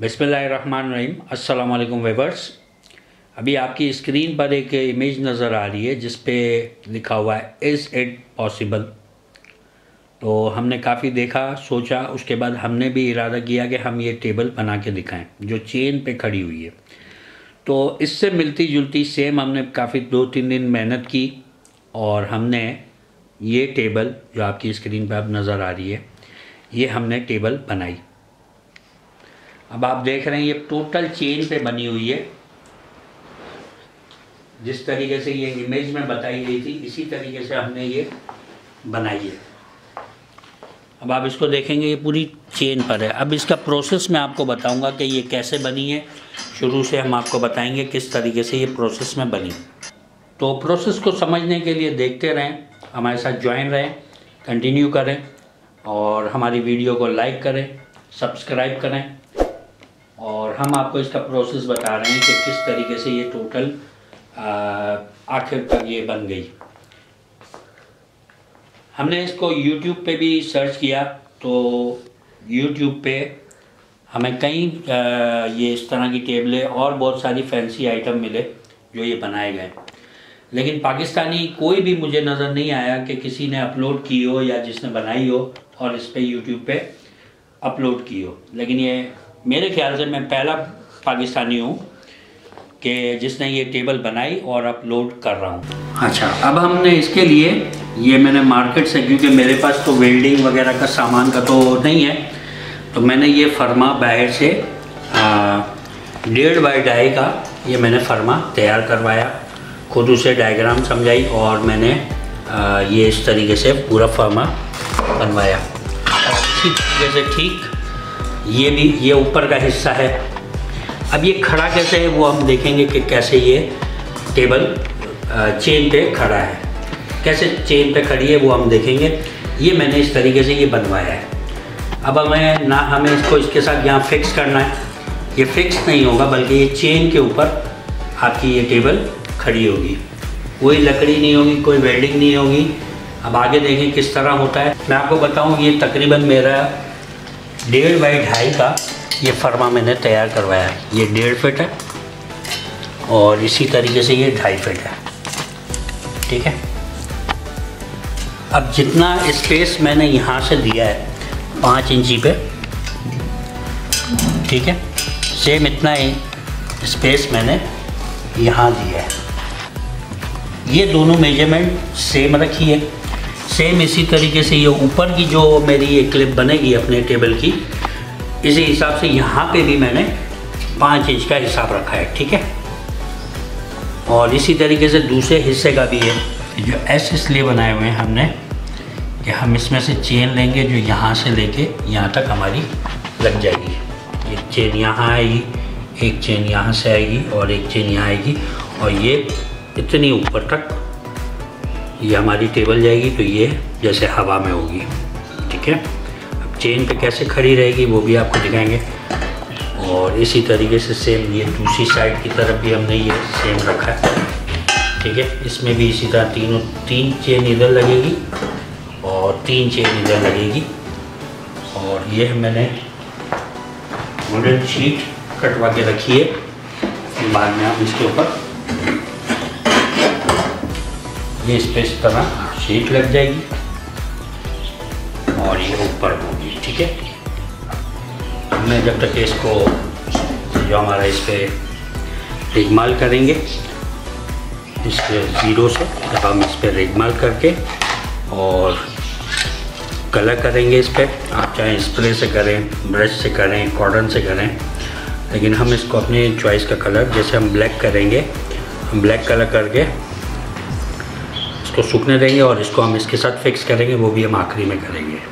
बिसमीम अस्सलाम वालेकुम वेवर्स। अभी आपकी स्क्रीन पर एक इमेज नज़र आ रही है, जिस पे लिखा हुआ है, इज़ इट पॉसिबल? तो हमने काफ़ी देखा, सोचा, उसके बाद हमने भी इरादा किया कि हम ये टेबल बना के दिखाएँ, जो चेन पे खड़ी हुई है। तो इससे मिलती जुलती सेम हमने काफ़ी दो तीन दिन मेहनत की, और हमने ये टेबल जो आपकी स्क्रीन पर अब नज़र आ रही है, ये हमने टेबल बनाई। अब आप देख रहे हैं ये टोटल चेन पे बनी हुई है। जिस तरीके से ये इमेज में बताई गई थी, इसी तरीके से हमने ये बनाई है। अब आप इसको देखेंगे, ये पूरी चेन पर है। अब इसका प्रोसेस मैं आपको बताऊँगा कि ये कैसे बनी है। शुरू से हम आपको बताएँगे किस तरीके से ये प्रोसेस में बनी। तो प्रोसेस को समझने के लिए देखते रहें, हमारे साथ ज्वाइन रहें कंटिन्यू करें और हमारी वीडियो को लाइक करें सब्सक्राइब करें। और हम आपको इसका प्रोसेस बता रहे हैं कि किस तरीके से ये टोटल आखिर तक ये बन गई। हमने इसको YouTube पे भी सर्च किया तो YouTube पे हमें कई ये इस तरह की टेबलें और बहुत सारी फैंसी आइटम मिले जो ये बनाए गए। लेकिन पाकिस्तानी कोई भी मुझे नज़र नहीं आया कि किसी ने अपलोड की हो या जिसने बनाई हो और इस पर यूट्यूब पे अपलोड की हो। लेकिन ये मेरे ख्याल से मैं पहला पाकिस्तानी हूँ कि जिसने ये टेबल बनाई और अपलोड कर रहा हूँ। अच्छा अब हमने इसके लिए ये मैंने मार्केट से क्योंकि मेरे पास तो वेल्डिंग वगैरह का सामान का तो नहीं है तो मैंने ये फर्मा बाहर से डेढ़ बाई ढाई का ये मैंने फर्मा तैयार करवाया खुद उसे डायग्राम समझाई और मैंने आ, ये इस तरीके से पूरा फर्मा बनवाया। इसी तरीके से ठीक ये भी, ये ऊपर का हिस्सा है। अब ये खड़ा कैसे है, वो हम देखेंगे कि कैसे ये टेबल चेन पे खड़ा है। कैसे चेन पे खड़ी है, वो हम देखेंगे। ये मैंने इस तरीके से ये बनवाया है। अब हमें ना, हमें इसको, इसके साथ यहाँ फिक्स करना है। ये फिक्स नहीं होगा, बल्कि ये चेन के ऊपर आपकी ये टेबल खड़ी होगी। कोई लकड़ी नहीं होगी, कोई वेल्डिंग नहीं होगी। अब आगे देखें किस तरह होता है। मैं आपको बताऊँ, ये तकरीबन मेरा डेढ़ बाई ढाई का ये फर्मा मैंने तैयार करवाया है। ये डेढ़ फिट है और इसी तरीके से ये ढाई फिट है। ठीक है? अब जितना स्पेस मैंने यहाँ से दिया है, पाँच इंची पे, ठीक है? सेम इतना ही स्पेस मैंने यहाँ दिया है। ये दोनों मेज़रमेंट सेम रखी है। सेम इसी तरीके से ये ऊपर की जो मेरी ये क्लिप बनेगी अपने टेबल की, इसी हिसाब से यहाँ पे भी मैंने पाँच इंच का हिसाब रखा है, ठीक है? और इसी तरीके से दूसरे हिस्से का भी है। जो ऐसे इसलिए बनाए हुए हैं हमने कि हम इसमें से चेन लेंगे जो यहाँ से लेके यहाँ तक हमारी लग जाएगी। ये चेन यहाँ आएगी, एक चेन यहाँ से आएगी और एक चेन यहाँ आएगी। और ये इतनी ऊपर तक ये हमारी टेबल जाएगी तो ये जैसे हवा में होगी। ठीक है? अब चेन पे कैसे खड़ी रहेगी, वो भी आपको दिखाएँगे। और इसी तरीके से सेम ये दूसरी साइड की तरफ़ भी हमने ये सेम रखा है। ठीक है? इसमें भी इसी तरह तीनों, तीन चेन इधर लगेगी और तीन चेन इधर लगेगी। और ये मैंने वुडन शीट कटवा के रखी है। बाद में हम इसके ऊपर ये इस पर तरह शीट लग जाएगी। और ये ऊपर होगी, ठीक है? मैं जब तक इसको जो हमारा इस पर रिगमाल करेंगे इस ज़ीरो से जब हम इस पर रिगमाल करके और कलर करेंगे इस पर आप चाहे स्प्रे से करें, ब्रश से करें, कॉटन से करें, लेकिन हम इसको अपने चॉइस का कलर, जैसे हम ब्लैक करेंगे, हम ब्लैक कलर करके इसको सूखने देंगे और इसको हम इसके साथ फिक्स करेंगे, वो भी हम आखिरी में करेंगे।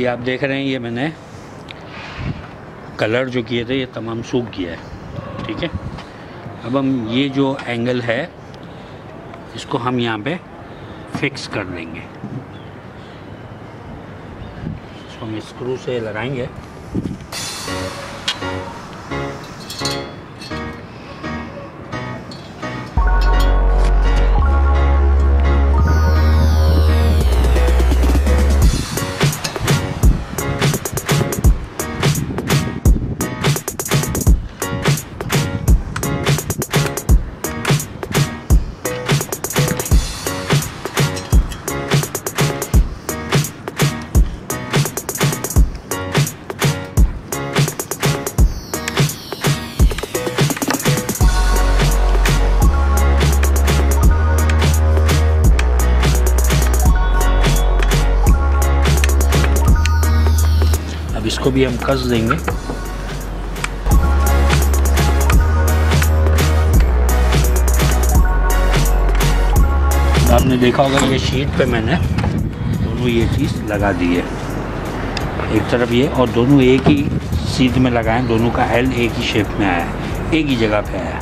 अभी आप देख रहे हैं, ये मैंने कलर जो किए थे, ये तमाम सूख गया है, ठीक है? अब हम, ये जो एंगल है, इसको हम यहाँ पे फिक्स कर देंगे। इसको हम स्क्रू से लगाएँगे इसको भी हम कस देंगे। आपने देखा होगा ये शीट पे मैंने दोनों ये चीज़ लगा दी है। एक तरफ़ ये और दोनों एक ही सीध में लगाएँ, दोनों का एल एक ही शेप में आया है, एक ही जगह पे आया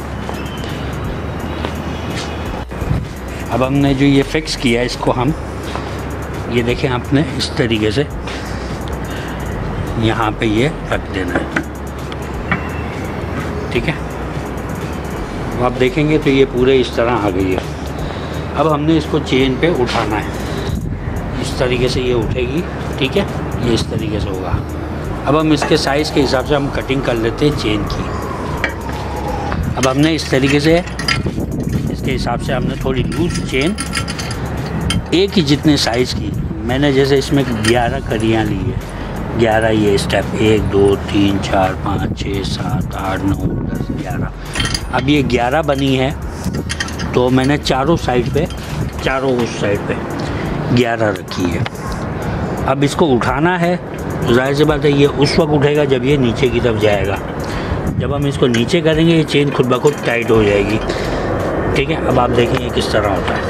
अब हमने जो ये फिक्स किया इसको हम, ये देखें आपने इस तरीके से यहाँ पे ये रख देना है। ठीक है? आप देखेंगे तो ये पूरे इस तरह आ गई है। अब हमने इसको चेन पे उठाना है। इस तरीके से ये उठेगी। ठीक है? ये इस तरीके से होगा। अब हम इसके साइज़ के हिसाब से हम कटिंग कर लेते हैं चेन की। अब हमने इस तरीके से, इसके हिसाब से हमने थोड़ी लूज चेन एक ही जितने साइज़ की। मैंने जैसे इसमें ग्यारह करियाँ ली है। ग्यारह, ये स्टेप एक, दो, तीन, चार, पाँच, छः, सात, आठ, नौ, दस, ग्यारह। अब ये ग्यारह बनी है तो मैंने चारों साइड पे, चारों उस साइड पे ग्यारह रखी है। अब इसको उठाना है तो ज़ाहिर सी बात है, ये उस वक्त उठेगा जब ये नीचे की तरफ़ जाएगा। जब हम इसको नीचे करेंगे, ये चेन खुद ब खुद टाइट हो जाएगी। ठीक है, अब आप देखेंगे किस तरह होता है।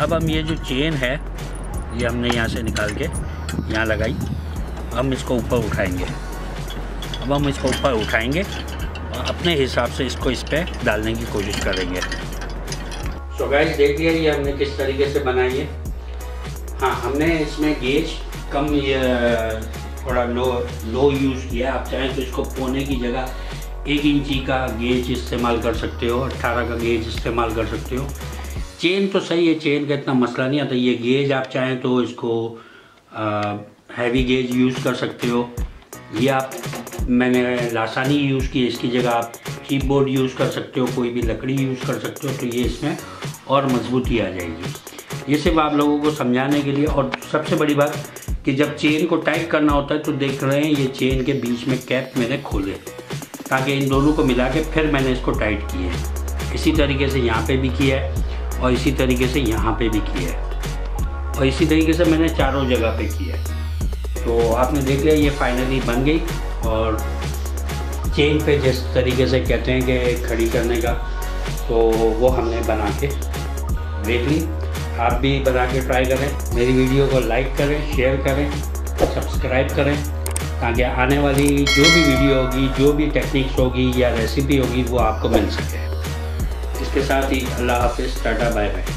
अब हम ये जो चेन है, ये हमने यहाँ से निकाल के यहाँ लगाई। हम इसको ऊपर उठाएँगे। अब हम इसको ऊपर उठाएँगे और अपने हिसाब से इसको इस पर डालने की कोशिश करेंगे। सो गाइस देख लिया ये हमने किस तरीके से बनाई है। हाँ हमने इसमें गेज कम, ये, थोड़ा लो लो यूज़ किया। आप चाहें तो इसको पोने की जगह एक इंची का गेज इस्तेमाल कर सकते हो, अट्ठारह का गेज इस्तेमाल कर सकते हो। चेन तो सही है चेन का इतना मसला नहीं आता। ये गेज आप चाहें तो इसको हैवी गेज यूज़ कर सकते हो। ये आप, मैंने लासानी यूज़ की इसकी जगह आप चीप बोर्ड यूज़ कर सकते हो, कोई भी लकड़ी यूज़ कर सकते हो तो ये इसमें और मजबूती आ जाएगी। ये सिर्फ़ आप लोगों को समझाने के लिए, और सबसे बड़ी बात कि जब चेन को टाइट करना होता है तो देख रहे हैं ये चेन के बीच में कैप मैंने खोले, ताकि इन दोनों को मिला के फिर मैंने इसको टाइट किए इसी तरीके से यहाँ पे भी किया है, और इसी तरीके से यहाँ पे भी किया है। और इसी तरीके से मैंने चारों जगह पे किया तो आपने देख लिया, ये फाइनली बन गई और चेन पे जिस तरीके से कहते हैं कि खड़ी करने का तो वो हमने बना के देख ली। आप भी बना के ट्राई करें, मेरी वीडियो को लाइक करें शेयर करें सब्सक्राइब करें, ताकि आने वाली जो भी वीडियो होगी, जो भी टेक्निक्स होगी या रेसिपी होगी, वो आपको मिल सके। इसके साथ ही अल्लाह हाफिज़, टाटा बाय बाय